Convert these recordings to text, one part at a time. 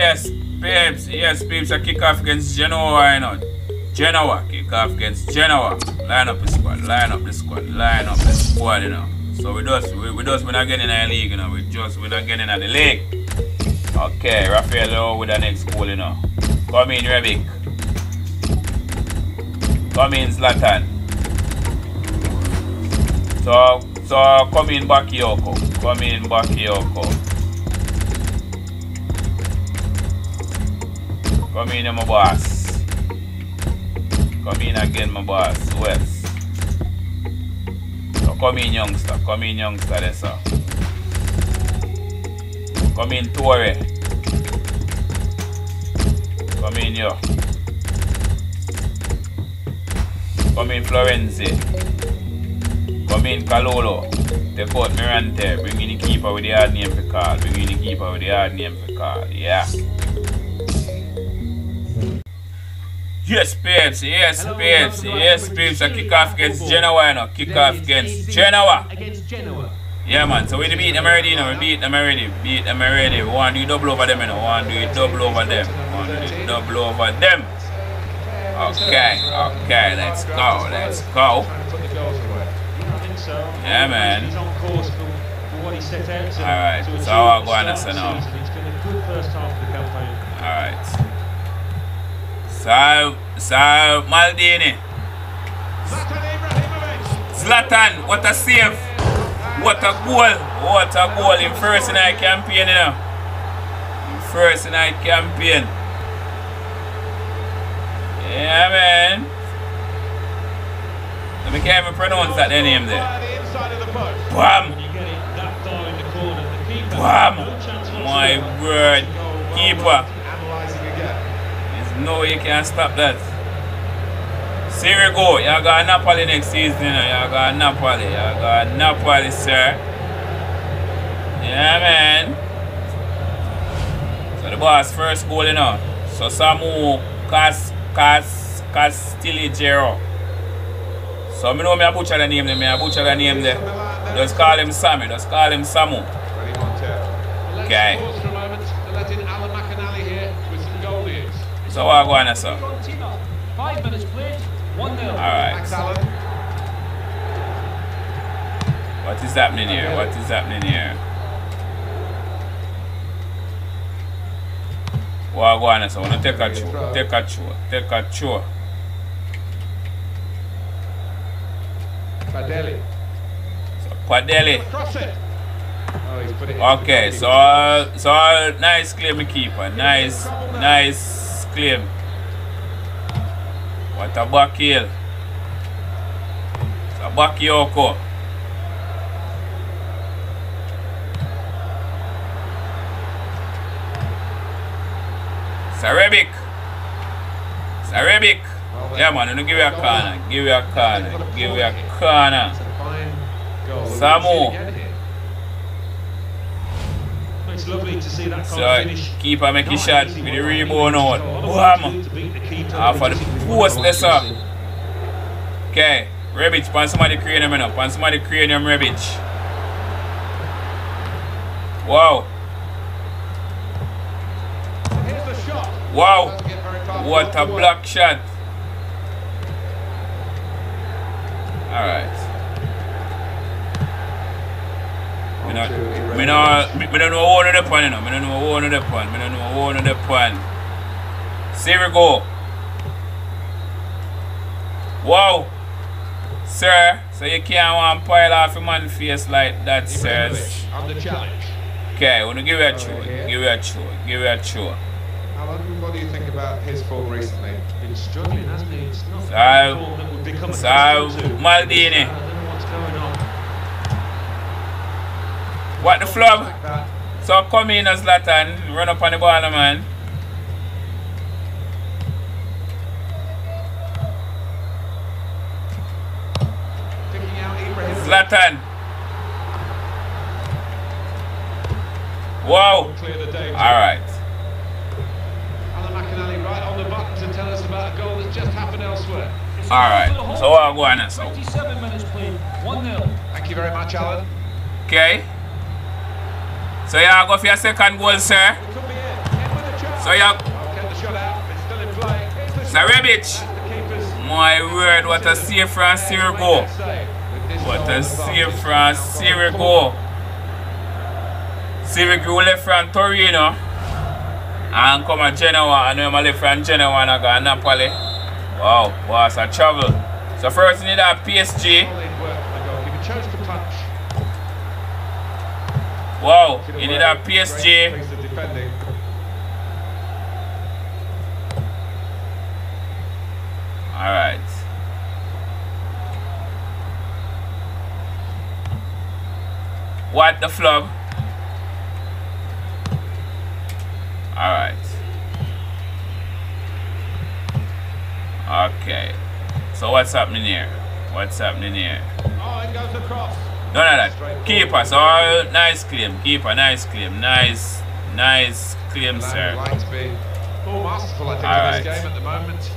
Yes, Peeps. Yes, Peeps. A kick off against Genoa, you know. Genoa. Kick off against Genoa. Line up the squad. Line up the squad. Line up the squad, you know. So we just, we, we just, we're not getting in the league, you know. We just, we're not getting in the league. Okay, Rafael with the next goal, you know. Come in, Rebic. Come in, Zlatan. So, so come in, Bakayoko. Come in, Bakayoko. Come in, my boss. Come in again, my boss. West. So come in, youngster. Come in, youngster, there, sir. Come in, Torre. Come in here. Come in Florenzi. Come in Kalulu. Take out Mirante. Bring in the keeper with the hard name for call. Bring in the keeper with the hard name for call. Yeah. Yes, Peps. Yes, Peps. Yes, Peps. A kick off against Genoa, you know. Kick off against Genoa. Against Genoa. Yeah, man. So we beat them already, you know. We beat them already. Beat them already. We want to do double over them, you know. We want to do it double over them. We want to do it double over them. Okay, okay. Let's go. Let's go. Yeah, man. He's on course for, for what he set out to, All right, so I'll go on the and start say of no. the season. It's been a good first half of the campaign. Alright. So, so Maldini. Zlatan what a save. What a goal. What a goal in first our campaign, you know. In first our campaign. Yeah, man. Let me can't even pronounce that name there. Via the inside of the post. Bam! When you get it that far in the corner, the keeper Bam! My word. Keeper. Analysing again. There's no you can't stop that. Sirigu. Y'all got Napoli next season. You got Napoli. Y'all got Napoli, sir. Yeah, man. So the boss first goal, you know. So Samu Cas Cas Castillejo. So me know me a butcher the name there. Me a butcher the name there. Just call him Sammy. Just call him Samu. Ready Montero. Let's Okay. pause for a moment and let in Alan McInally here with some goal news. So what go on, sir? Fiorentina. Five minutes played, 1 0. Alright. What is happening here? What is happening here? On, so I to take a chew, take a chew, take a chew. Badelj. So it. Oh, he's put it in. Okay, so so nice claim keeper, nice nice claim. What a back heel. So Bakayoko. Sarebic. Sarebic. Yeah man, you give you a corner, give you a corner, give you a corner. It's a fine goal. Samu. It's lovely to see that kind So of finish. keeper make his shot with the one, I think. rebound out. So all the Wham! do to the Ah, for the post sir. Okay, Rebic, pan somebody cranium enough. Pan somebody cranium Rebic. Wow, Here's the shot. wow. Doesn't get very far What a block shot. Alright. Me not, me not, me, me don't know one of the pan, you know. Me don't know one of the pan. Me don't know one of the pan. See we go. Wow. Sir, so you can't want pile off a man face like that, sir. Ibrahimovic under challenge. Okay, wanna give it a chew. Give it a chew. Give it a chew. Alan, what do you think about his form recently? Been struggling, hasn't he? It's not So, the form that would become so, accustomed. Maldini. I don't know what's going on. What the flub? Like that. So come in as Zlatan, run up on the ball, man. Picking out Zlatan. Wow. Clear the danger. Alright. Right on the button to tell us about a goal that just happened elsewhere. Alright, So what go on so? 27 minutes played, 1 0. Thank you very much, Alan. Okay. So you go for your second goal, sir. So you. It's So. My word, what a save from Sirigu. What a save from Sirigu. Sierra goal left from Torino. And come a Genoa. I know I left from Genoa and I got Napoli. Wow, was a travel. So first you need a PSG. Wow, worked. a Great PSG. defending. Alright. What the flub? Alright. Okay. So what's happening here? What's happening here? Oh, in goes the cross. None of that. Keeper, so nice claim. Keeper, nice claim. Nice, nice claim, sir. would like to be more masterful, I think, All in this right. game at the moment.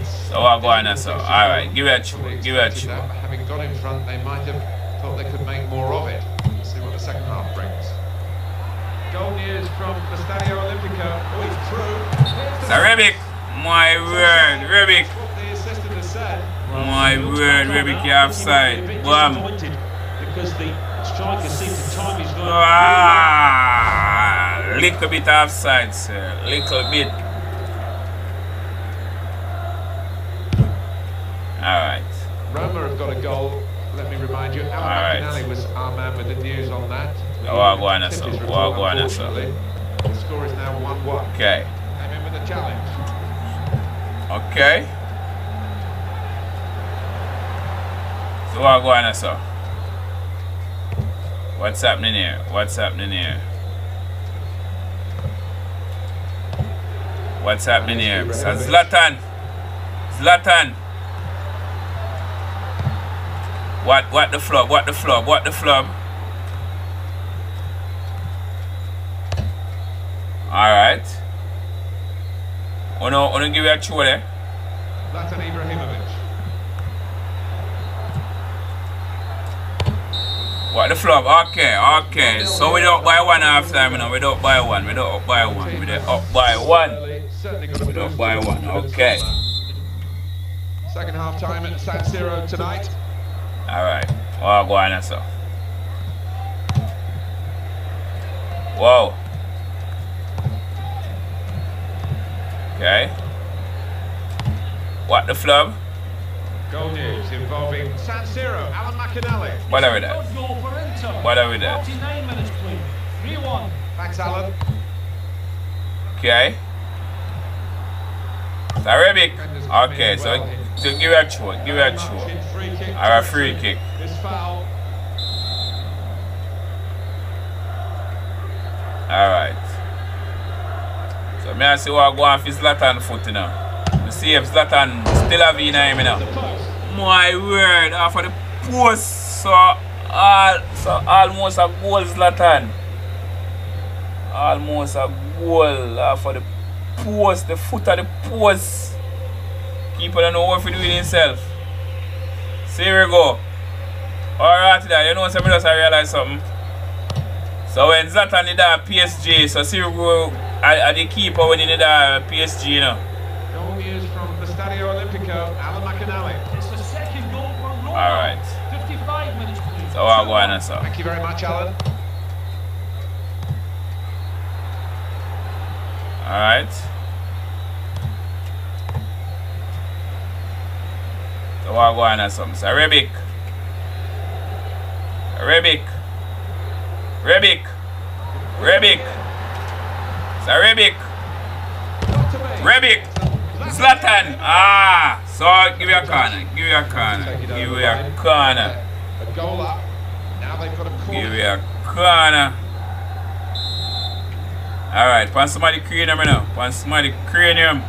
It's So what going on, difficult so? Alright, give it a Fully chew, give it a expected chew. Having got in front, they might have thought they could make more of it. Let's see what the second half brings. Goal news from the Stadio Olimpico. Oh, he's through. Here's the So Rebic, my word, Rebic. That's what the assistant has said. My word, Rebic, you offside. Bam. Disappointed because the striker seemed to time his goal. Ah, little bit offside, sir. Little bit. Alright. Roma have got a goal. Let me remind you, Alan All right. McInally was our man with the news on that. Oh, I'll go on, Tipped so. his Oh, report, I'll go on, so. The score is now 1-1. Okay. Came in with a challenge. Okay. So what going on, sir? What's happening here? What's happening here? What's happening here? Zlatan. Zlatan. What what the flub? What the flub? What the flub? Alright. Wanna wanna give you a there? Zlatan Ibrahimovic. What the flop? Okay, okay. So we don't buy one half time, you know. We don't buy one. We don't up by one. We don't up by one. Certainly got a We don't buy one. Okay. Second half time at San Siro tonight. Alright. Well, go on, so. Whoa. Okay. What the flub? Goal news involving San Siro, Alan McInally. Whatever that. Good goal for Inter. Whatever that. 49 minutes played. 3-1. Thanks, Alan. Okay. So Arabic. Okay, so, so give it a chew. Give it a chew. Marchin, free kick. Or a free kick. This foul. Alright. So me I see what I go on for Zlatan foot you know. See if Zlatan still have in him you The know. post. My word, after the post so all so almost a goal Zlatan. Almost a goal uh, for the post, the foot of the post. Keeper don't know what to do with himself. See here we go. Alright that you know something just I realize something. So when Zlatan did that PSG, so see we go at, at the keeper when he did that PSG you know. Goal from the Stadio Olimpico, Alan McInally. It's the second goal from. Alright. 55 minutes played. So I'll go on so. Thank you very much, Alan. Alright. So what go on or something? So Rebic. Rebic. Rebic. Rebic. So Rebic. To. Rebic. Zlatan. Ah. So give you a corner. Give you a corner. Give you a corner. Goal up. Now they've got a Give corner. you a corner. Alright, find somebody cranium you know. Pan somebody cranium.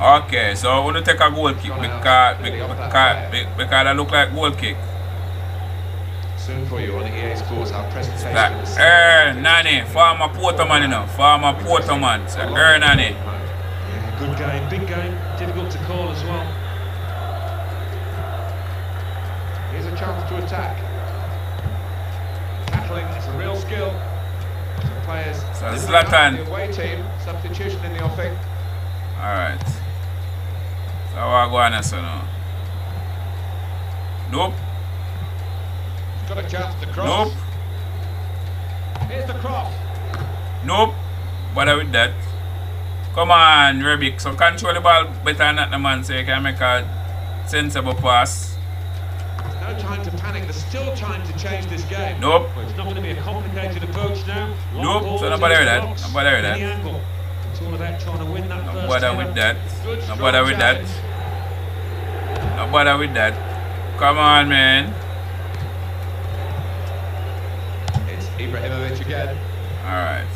Okay, so I want to take a goal kick because, because, because that look like goal kick. Soon for you on the EA Sports, our presentation. Like Er Nani, former Porterman you know. Former Porterman. So Er Nani. Yeah, good game, big game, difficult to call as well. Here's a chance to attack. Tackling, it's a real skill. Some players. So Zlatan. The away team substitution in the offing. Alright. So what go on so now? Nope. He's got a chance to cross. Nope. Here's the cross. Nope. Bother with that. Come on, Rebic. So control the ball better than that, the man, so you can make a sensible pass. No time to panic. There's still time to change this game. Nope. Well, it's not going to be a complicated approach now. Long Nope, so no bother with that. box, No bother with that. angle. It's all about trying to win that No first bother with that. Good, No bother with that. challenge. No bother with that. Come on, man. It's Ibrahimovic again. Alright.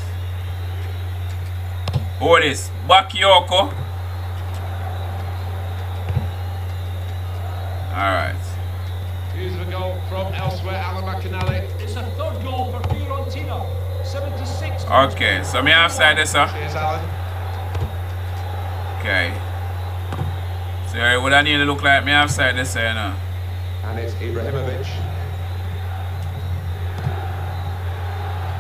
Otis. Bakayoko. Alright. Views of a goal from elsewhere. Alan McInally. It's a third goal for Fiorentina. 76. Okay, so me offside this, sir. Here's Alan. Okay. So it would I need to look like me offside this, you know. And it's Ibrahimovic.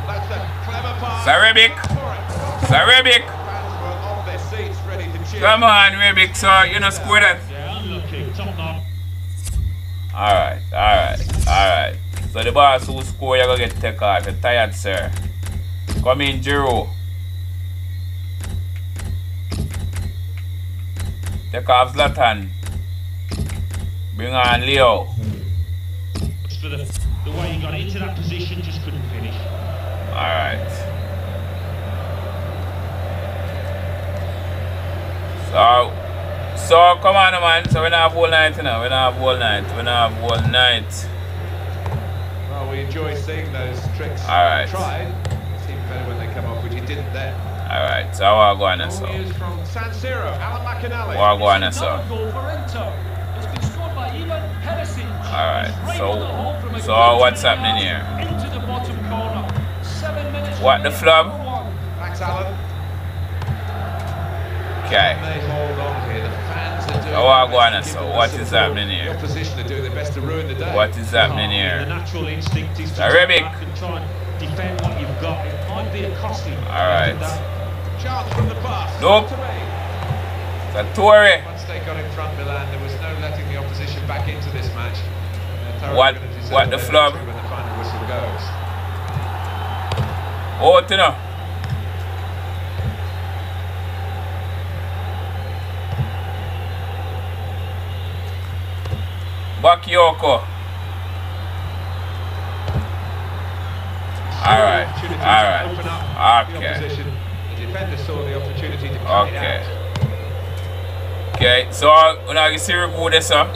That's a clever pass. So Rebic. For it. So Rebic. Fans were on their seats ready to cheer. Come on, Rebic, so you know score that. Yeah, unlucky. Top knock. Alright, alright, alright. So the boss who score, you're gonna get take off. You're tired, sir. Come in, Giroud. Take off Zlatan. Bring on Leo. For the, the way he got into that position, just couldn't finish. Alright. So, so come on, man. So we don't have whole night, you know. We don't have whole night. We don't have whole night. Well, we enjoy seeing those tricks All right. tried. Seem better when they come off, which he didn't there. Alright, so I go on now, Goal so. news from San Siro. Alan McInally. What go on now, It's a so. third goal for Inter. It's been scored by Ivan Perisic. Alright, so- on the hole from a so what's happening here? Into the bottom corner. Seven minutes. What, the remaining flub? for one. Thanks, Alan. Okay. They hold on here. The fans are doing Oh, I their go on best so what the happening here? Opposition are doing their best to ruin the day. What is happening The here? natural instinct is to So, sit Rebic. back and try and defend what you've got. It might be a costly. Alright. Uh, Chance from the pass. Nope. To me. So Torre. Once they got in front, Milan, there was no letting the opposition back into this match. Uh, what- what the flub? victory When the final whistle goes. Oh, you know. Bakayoko. Alright, Opportunity to alright. open up the Okay. opposition. The defender saw the opportunity to cut it Okay. out. Okay, so uh, when I see review this up,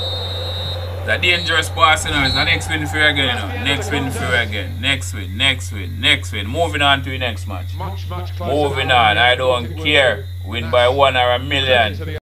the dangerous pass, you know, is the next win for you again, you know. Next win for you again. Next win, next win, next win. Moving on to the next match. Much, much closer Moving on, I don't care. Win by one or a million.